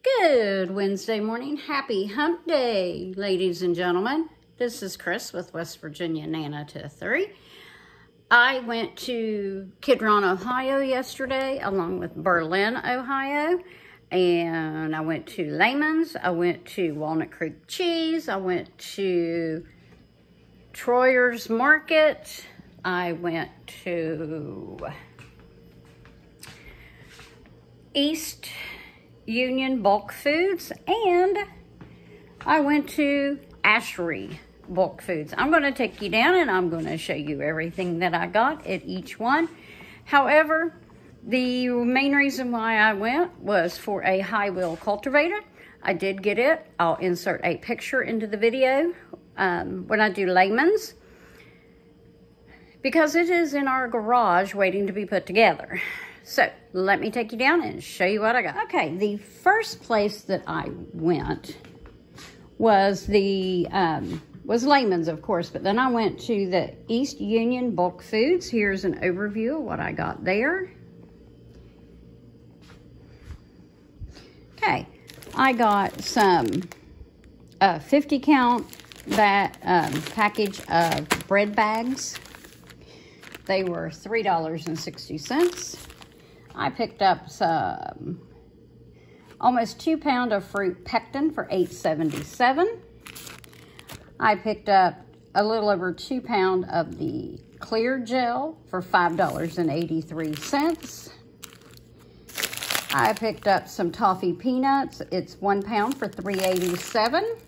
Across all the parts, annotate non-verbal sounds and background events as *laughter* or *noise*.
Good Wednesday morning. Happy hump day, ladies and gentlemen. This is Chris with West Virginia Nana to 3. I went to Kidron, Ohio yesterday along with Berlin, Ohio. And I went to Lehman's. I went to Walnut Creek Cheese. I went to Troyer's Market. I went to East Union Bulk Foods, and I went to Ashery Bulk Foods. I'm going to take you down and I'm going to show you everything that I got at each one. However, the main reason why I went was for a high wheel cultivator. I did get it. I'll insert a picture into the video um, when I do Lehman's because it is in our garage waiting to be put together. So let me take you down and show you what I got. Okay, the first place that I went was the um, was Lehman's, of course, but then I went to the East Union Bulk Foods. Here's an overview of what I got there. Okay, I got some uh, 50 count that um, package of bread bags. They were $3.60. I picked up some almost two pound of fruit pectin for $8.77. I picked up a little over two pound of the clear gel for $5.83. I picked up some toffee peanuts. It's one pound for $3.87.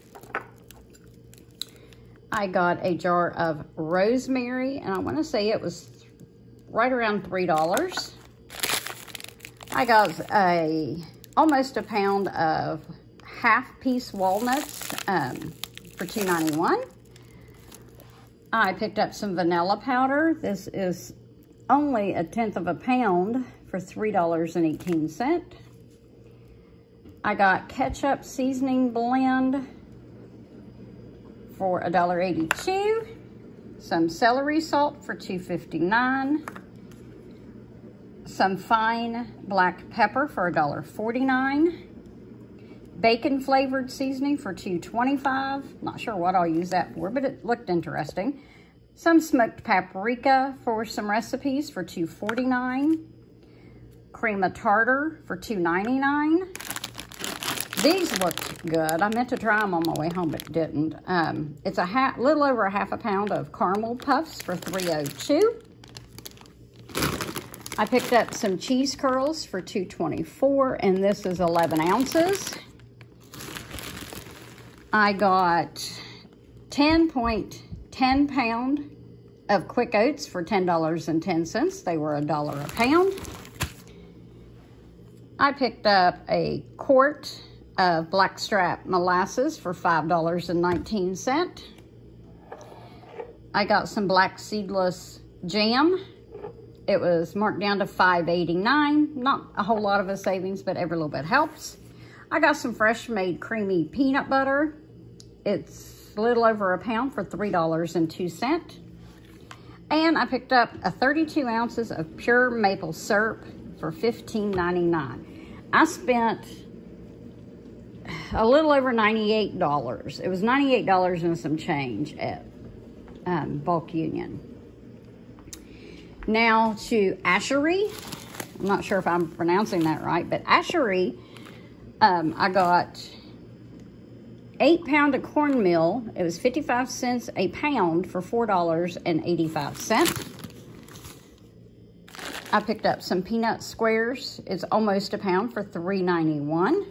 I got a jar of rosemary, and I want to say it was right around $3. I got a almost a pound of half piece walnuts um, for $2.91. I picked up some vanilla powder. This is only a tenth of a pound for $3.18. I got ketchup seasoning blend for $1.82. Some celery salt for $2.59 some fine black pepper for $1.49. Bacon flavored seasoning for $2.25. Not sure what I'll use that for, but it looked interesting. Some smoked paprika for some recipes for $2.49. Cream of tartar for $2.99. These looked good. I meant to try them on my way home, but didn't. Um, it's a little over a half a pound of caramel puffs for $3.02. I picked up some cheese curls for $2.24, and this is 11 ounces. I got 10.10 pound of quick oats for $10.10. They were a dollar a pound. I picked up a quart of blackstrap molasses for $5.19. I got some black seedless jam it was marked down to $5.89. Not a whole lot of a savings, but every little bit helps. I got some fresh made creamy peanut butter. It's a little over a pound for $3.02. And I picked up a 32 ounces of pure maple syrup for $15.99. I spent a little over $98. It was $98 and some change at um, Bulk Union. Now to Ashery. I'm not sure if I'm pronouncing that right, but Ashery, um, I got eight pound of cornmeal. It was 55 cents a pound for $4.85. I picked up some peanut squares. It's almost a pound for $3.91.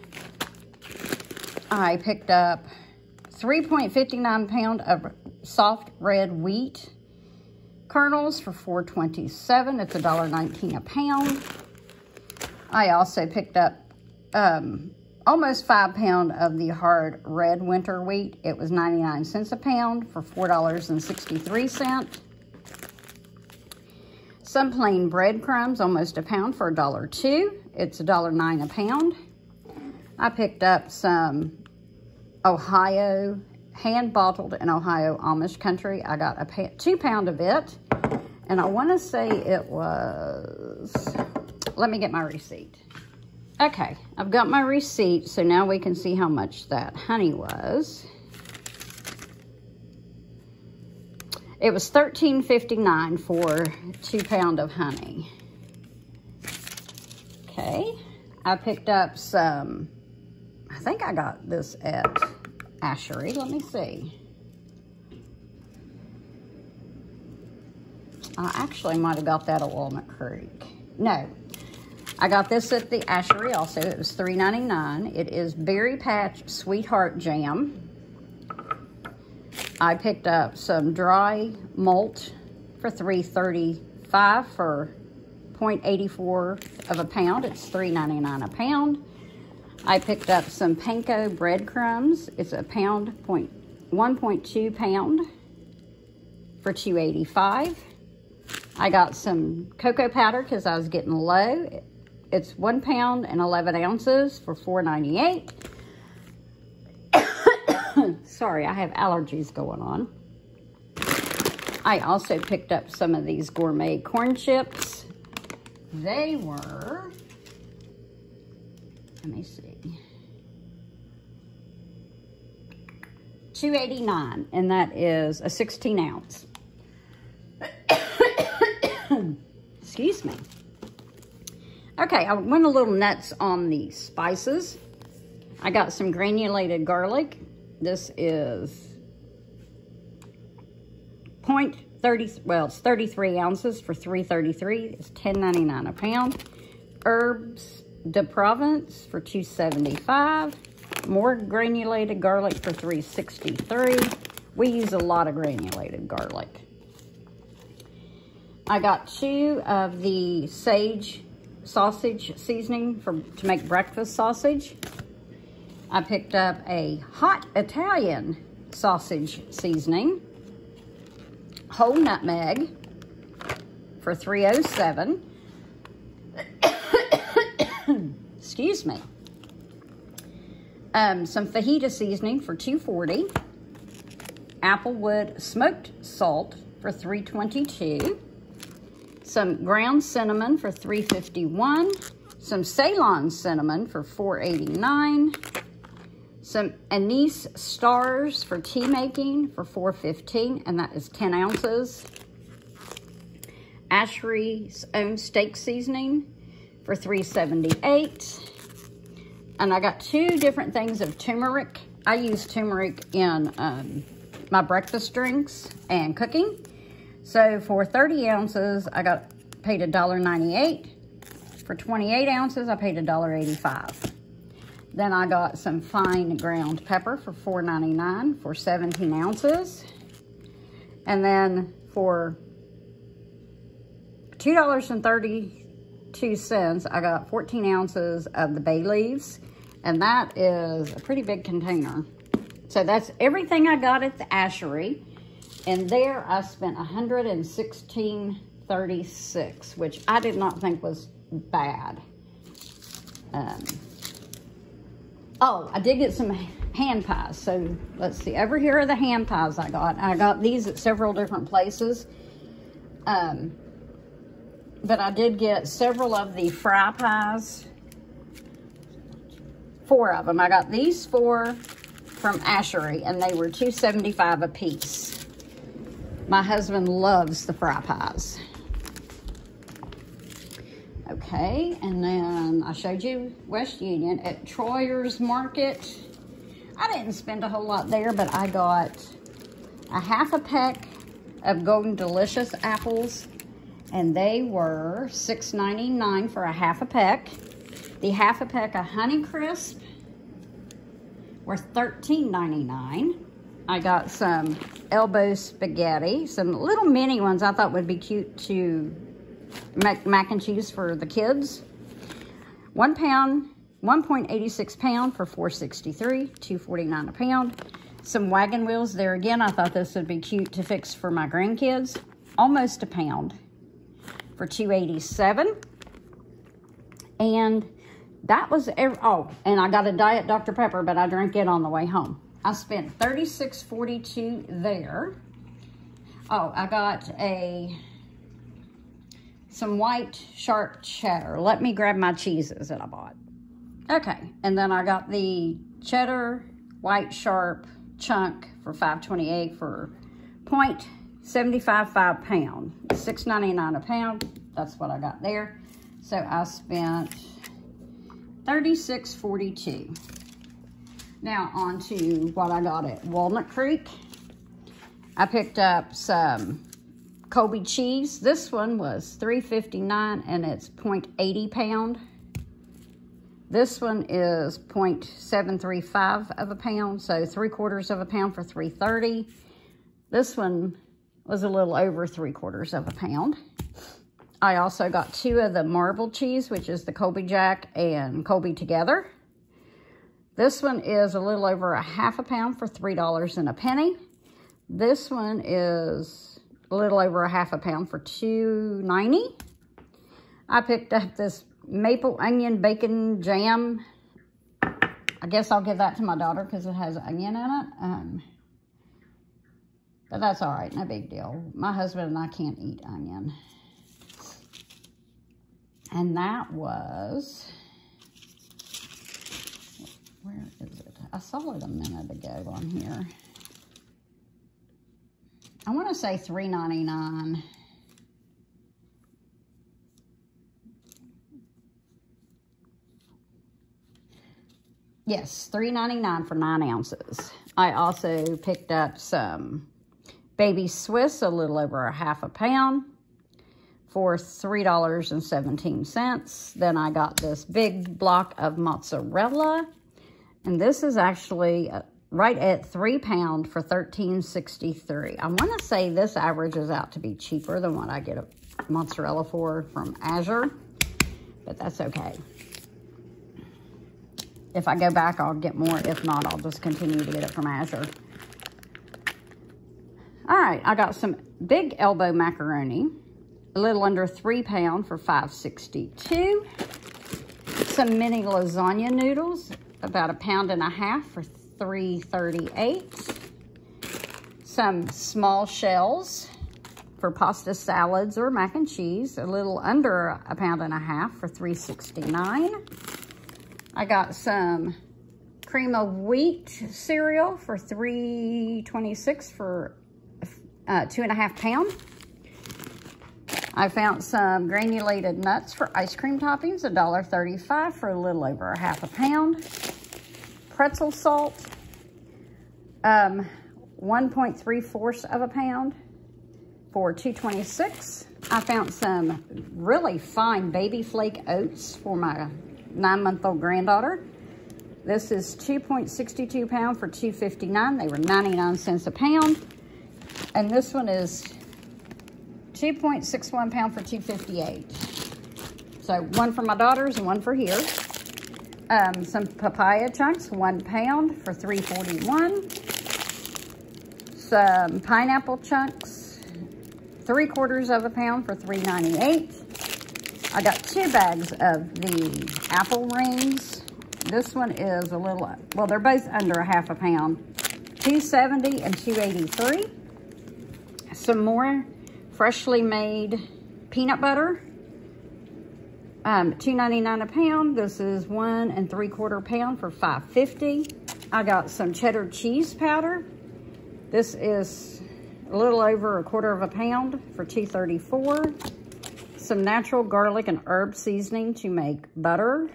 I picked up 3.59 pound of soft red wheat kernels for $4.27. It's $1.19 a pound. I also picked up um, almost five pound of the hard red winter wheat. It was 99 cents a pound for $4.63. Some plain breadcrumbs, almost a pound for $1.02. It's $1.09 a pound. I picked up some Ohio hand bottled in Ohio Amish country. I got a two pound of it. And I want to say it was, let me get my receipt. Okay, I've got my receipt, so now we can see how much that honey was. It was $13.59 for two pound of honey. Okay, I picked up some, I think I got this at Ashery. Let me see. I actually might have got that at Walnut Creek. No, I got this at the Ashery also. It was $3.99. It is Berry Patch Sweetheart Jam. I picked up some dry malt for $3.35 for 0.84 of a pound. It's $3.99 a pound. I picked up some panko breadcrumbs. It's a pound, point, 1.2 pound for 2.85. I got some cocoa powder because I was getting low. It's one pound and 11 ounces for 4.98. *coughs* Sorry, I have allergies going on. I also picked up some of these gourmet corn chips. They were, let me see, 289 and that is a 16 ounce. *coughs* Excuse me. Okay, I went a little nuts on the spices. I got some granulated garlic. This is 0.30, well, it's 33 ounces for 3.33. It's 10.99 a pound. Herbs de Provence for 2.75. More granulated garlic for 3.63. We use a lot of granulated garlic. I got two of the sage sausage seasoning for to make breakfast sausage. I picked up a hot Italian sausage seasoning, whole nutmeg for 307. Excuse me. Um, some fajita seasoning for 240. Applewood smoked salt for 322 some ground cinnamon for 351 some Ceylon cinnamon for 489 some anise stars for tea making for 415 and that is 10 ounces Ashery's own steak seasoning for 378 and I got two different things of turmeric I use turmeric in um, my breakfast drinks and cooking so for 30 ounces, I got paid $1.98. For 28 ounces, I paid $1.85. Then I got some fine ground pepper for $4.99 for 17 ounces. And then for $2.32, I got 14 ounces of the bay leaves. And that is a pretty big container. So that's everything I got at the Ashery. And there I spent 116.36, which I did not think was bad. Um, oh, I did get some hand pies. So let's see. Over here are the hand pies I got. I got these at several different places. Um, but I did get several of the fry pies. Four of them. I got these four from Ashery, and they were $2.75 a piece. My husband loves the fry pies. Okay, and then I showed you West Union at Troyer's Market. I didn't spend a whole lot there, but I got a half a peck of Golden Delicious apples, and they were $6.99 for a half a peck. The half a peck of Honey Crisp were $13.99. I got some elbow spaghetti, some little mini ones I thought would be cute to make mac and cheese for the kids. One pound, 1.86 pound for 463, 249 a pound. Some wagon wheels there again. I thought this would be cute to fix for my grandkids. Almost a pound for 287. And that was, every, oh, and I got a Diet Dr. Pepper, but I drank it on the way home. I spent $36.42 there. Oh, I got a some white sharp cheddar. Let me grab my cheeses that I bought. Okay, and then I got the cheddar white sharp chunk for 528 for 0.755 pound. 6.99 a pound. That's what I got there. So I spent 36.42. Now on to what I got at Walnut Creek. I picked up some Colby cheese. This one was 3.59 and it's 0.80 pound. This one is 0.735 of a pound, so three quarters of a pound for 3.30. This one was a little over three quarters of a pound. I also got two of the marble cheese, which is the Colby Jack and Colby together. This one is a little over a half a pound for $3 and a penny. This one is a little over a half a pound for $2.90. I picked up this maple onion bacon jam. I guess I'll give that to my daughter because it has onion in it. Um, but that's all right, no big deal. My husband and I can't eat onion. And that was, where is it? I saw it a minute ago on here. I want to say $3.99. Yes, three ninety nine for nine ounces. I also picked up some baby Swiss, a little over a half a pound for $3.17. Then I got this big block of mozzarella. And this is actually uh, right at three pound for $13.63. I want to say this averages out to be cheaper than what I get a mozzarella for from Ashery, but that's okay. If I go back, I'll get more. If not, I'll just continue to get it from Ashery. All right, I got some big elbow macaroni, a little under three pound for 5.62. Some mini lasagna noodles, about a pound and a half for 3.38. Some small shells for pasta salads or mac and cheese, a little under a pound and a half for 3.69. I got some cream of wheat cereal for 3.26 for uh, two and a half pound. I found some granulated nuts for ice cream toppings, $1.35 for a little over a half a pound. Pretzel salt, um, 1.3 fourths of a pound for 226. I found some really fine baby flake oats for my nine-month-old granddaughter. This is 2.62 pound for 2.59. They were 99 cents a pound. And this one is 2.61 pound for 2.58. So one for my daughters and one for here. Um, some papaya chunks, one pound for 3.41. Some pineapple chunks, three quarters of a pound for 3.98. I got two bags of the apple rings. This one is a little, well, they're both under a half a pound. 270 and 283. Some more freshly made peanut butter. Um, 2.99 a pound. This is one and three quarter pound for 5.50. I got some cheddar cheese powder. This is a little over a quarter of a pound for 2.34 some natural garlic and herb seasoning to make butter.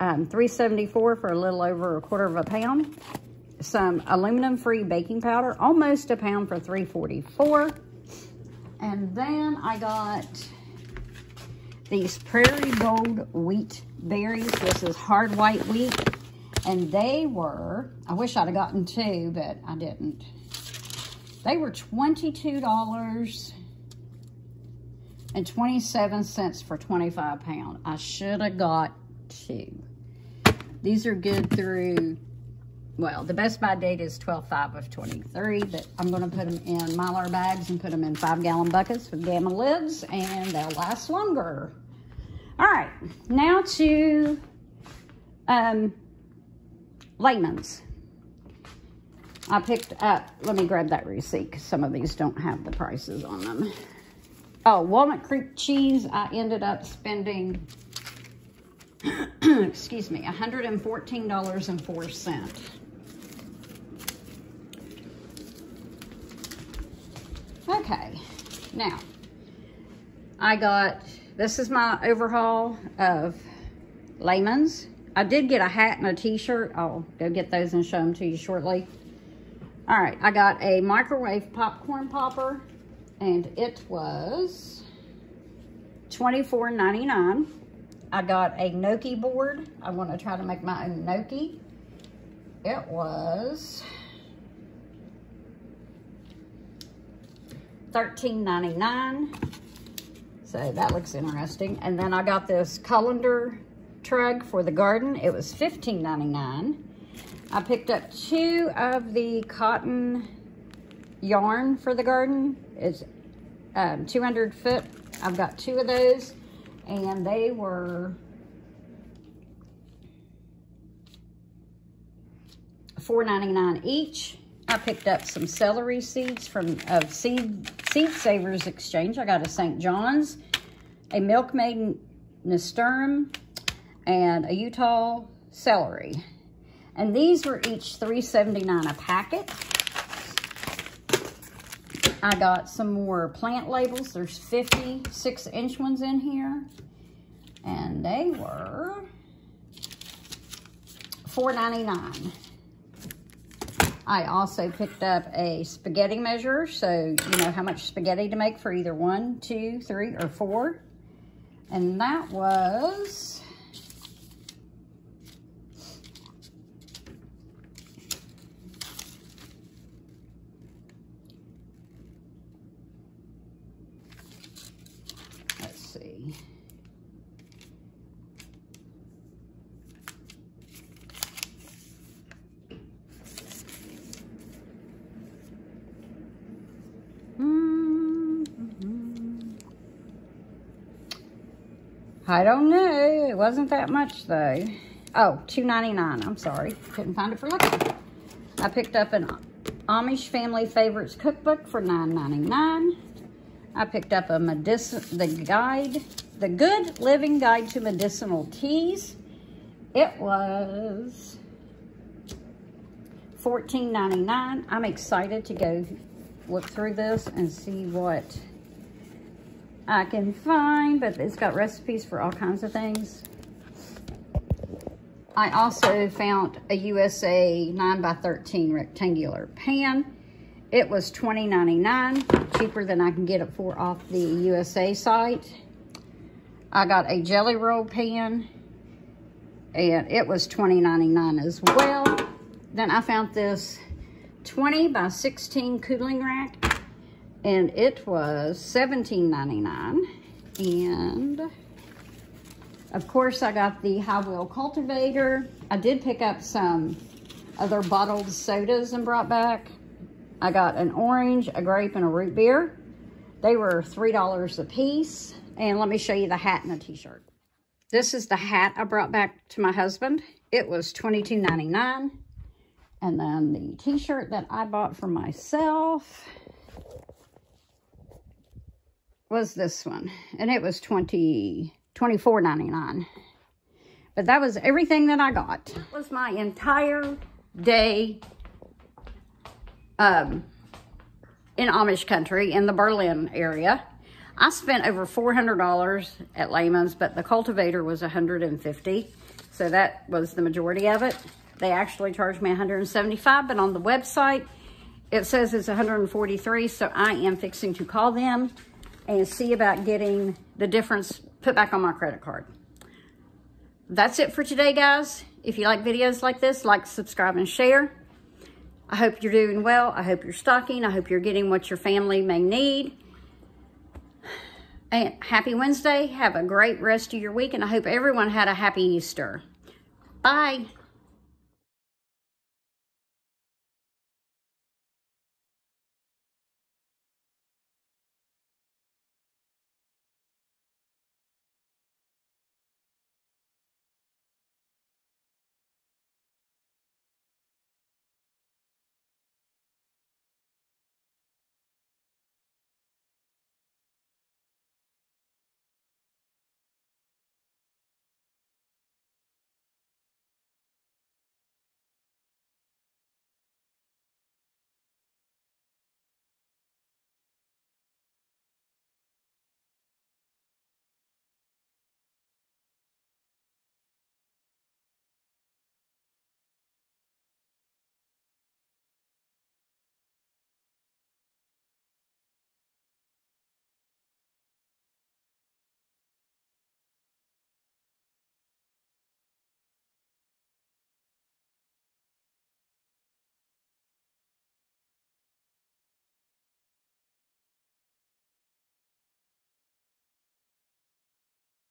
Um, 374 for a little over a quarter of a pound. Some aluminum-free baking powder, almost a pound for 344. And then I got these Prairie Gold wheat berries. This is hard white wheat. And they were, I wish I'd have gotten two, but I didn't. They were $22 and 27 cents for 25 pound. I should have got two. These are good through, well, the best by date is 12-5 of 23, but I'm going to put them in Mylar bags and put them in five-gallon buckets with gamma lids, and they'll last longer. All right, now to um, Lehman's. I picked up, let me grab that receipt because some of these don't have the prices on them. Oh, Walnut Creek cheese, I ended up spending *clears throat* excuse me, $114.04. Okay, now, I got, this is my overhaul of Lehman's. I did get a hat and a t-shirt. I'll go get those and show them to you shortly. All right, I got a microwave popcorn popper, and it was $24.99. I got a gnocchi board. I want to try to make my own gnocchi. It was $13.99. So that looks interesting. And then I got this colander trug for the garden. It was $15.99. I picked up two of the cotton yarn for the garden. It's um, 200 foot. I've got two of those and they were $4.99 each. I picked up some celery seeds from of Seed Seed Savers Exchange. I got a St. John's, a Milkmaid Nasturtium, and a Utah celery. And these were each $3.79 a packet. I got some more plant labels. There's 56 inch ones in here. And they were $4.99. I also picked up a spaghetti measure, so you know how much spaghetti to make for either one, two, three, or four. And that was I don't know. It wasn't that much though. Oh, $2.99. I'm sorry. Couldn't find it for looking. I picked up an Amish Family Favorites cookbook for $9.99. I picked up a medicine, the guide, the Good Living Guide to Medicinal Teas. It was $14.99. I'm excited to go look through this and see what I can find, but it's got recipes for all kinds of things. I also found a USA 9x13 rectangular pan. It was $20.99, cheaper than I can get it for off the USA site. I got a jelly roll pan, and it was $20.99 as well. Then I found this 20 by 16 cooling rack and it was $17.99. And of course I got the high wheel cultivator. I did pick up some other bottled sodas and brought back. I got an orange, a grape, and a root beer. They were $3 a piece. And let me show you the hat and the t-shirt. This is the hat I brought back to my husband. It was $22.99. And then the t-shirt that I bought for myself was this one. And it was 20 $24.99. But that was everything that I got. That was my entire day um, in Amish country in the Berlin area. I spent over $400 at Lehman's, but the cultivator was 150 So that was the majority of it. They actually charged me 175 but on the website, it says it's 143 so I am fixing to call them and see about getting the difference put back on my credit card. That's it for today, guys. If you like videos like this, like, subscribe, and share. I hope you're doing well. I hope you're stocking. I hope you're getting what your family may need. And happy Wednesday. Have a great rest of your week, and I hope everyone had a happy Easter. Bye.